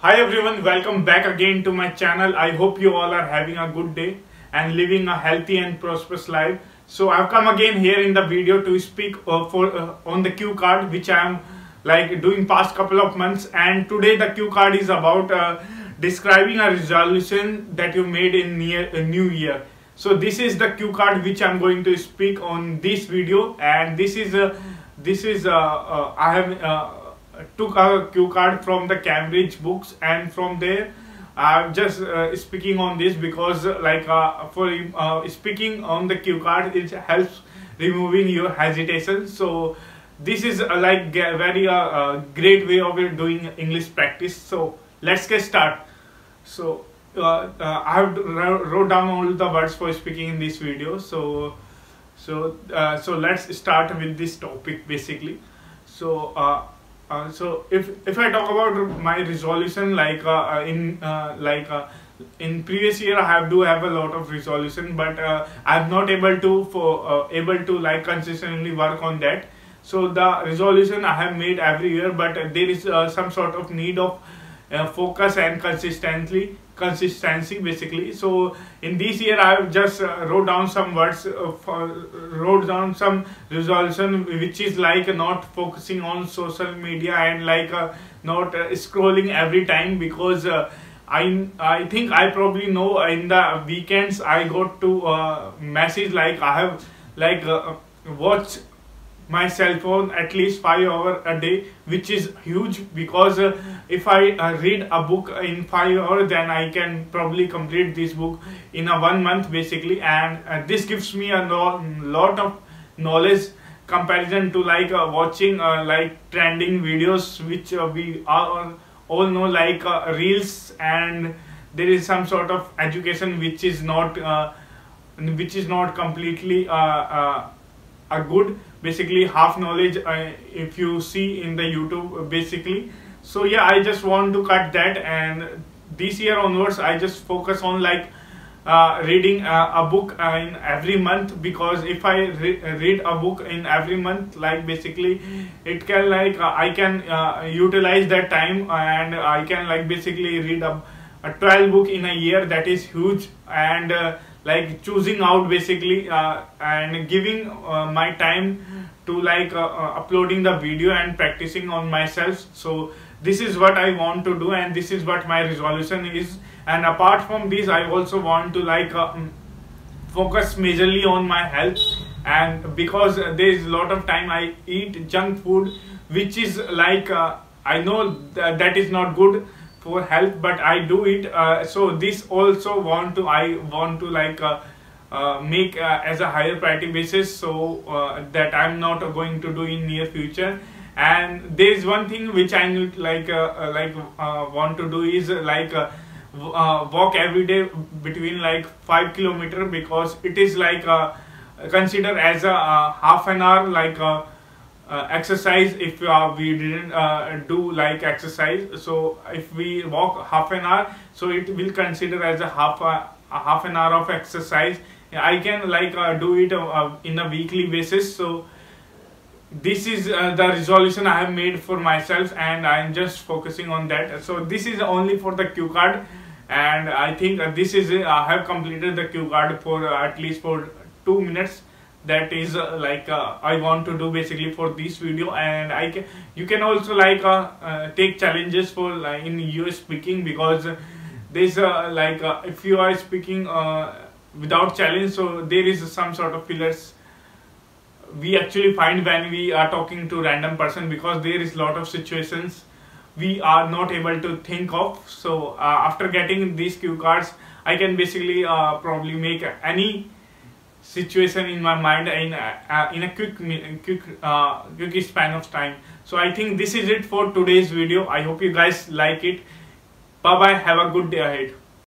Hi everyone, welcome back again to my channel. I hope you all are having a good day and living a healthy and prosperous life. So I've come again here in the video to speak uh, for uh, on the cue card which I am like doing past couple of months and today the cue card is about uh, describing a resolution that you made in near uh, new year. So this is the cue card which I'm going to speak on this video and this is a this is uh, uh, I have uh, took a cue card from the Cambridge books and from there I'm just uh, speaking on this because uh, like uh, for uh, speaking on the cue card it helps removing your hesitation. So this is uh, like very uh, great way of doing English practice. So let's get start. So I have wrote down all the words for speaking in this video. So so so let's start with this topic basically. So uh, so if if I talk about my resolution like uh, uh, in uh, like uh, in previous year I have do have a lot of resolution but uh, I'm not able to for able to like consistently work on that. So the resolution I have made every year but there is some sort of need of uh, focus and consistently consistency basically. So in this year i have just uh, wrote down some words uh, for, wrote down some resolution which is like not focusing on social media and like uh, not uh, scrolling every time because uh, I I think I probably know in the weekends I got to message like I have like uh, watch my cell phone at least five hour a day which is huge because uh, if i uh, read a book in five hours then i can probably complete this book in a one month basically. And uh, this gives me a no- lot of knowledge comparison to like uh, watching uh, like trending videos which uh, we all, all know like reels. And there is some sort of education which is not which is not completely a good basically half knowledge uh, if you see in the youtube uh, basically. So yeah i just want to cut that and this year onwards i just focus on like uh, reading uh, a book uh, in every month because if i re- read a book in every month like basically it can like uh, i can uh, utilize that time and i can like basically read a, a 12 book in a year that is huge. And like choosing out basically uh, and giving uh, my time to like uh, uh, uploading the video and practicing on myself. So this is what i want to do and this is what my resolution is. And apart from this i also want to like uh, mm, focus majorly on my health. And because there is a lot of time i eat junk food which is like uh, i know that, that is not good for health but i do it uh, so this also want to i want to like uh, uh, make uh, as a higher priority basis so uh, that i'm not going to do in near future. And there is one thing which i need like uh, like want to do is like walk every day between like 5 kilometer because it is like considered as a half an hour like uh, uh, exercise if uh, we didn't uh, do like exercise. So if we walk half an hour so it will consider as a half a, a half an hour of exercise. I can like uh, do it uh, uh, in a weekly basis. So this is uh, the resolution i have made for myself and i'm just focusing on that. So this is only for the cue card. And i think uh, this is uh, i have completed the cue card for uh, at least for 2 minutes that is uh, like uh, i want to do basically for this video and i can you can also like uh, uh, take challenges for in us speaking because there's uh, like uh, if you are speaking without challenge so there is some sort of fillers. We actually find when we are talking to random person because there is lot of situations we are not able to think of. So after getting these cue cards i can basically probably make any situation in my mind in a, uh, in a quick quick uh, quick span of time. So i think this is it for today's video. I hope you guys like it. Bye bye have a good day ahead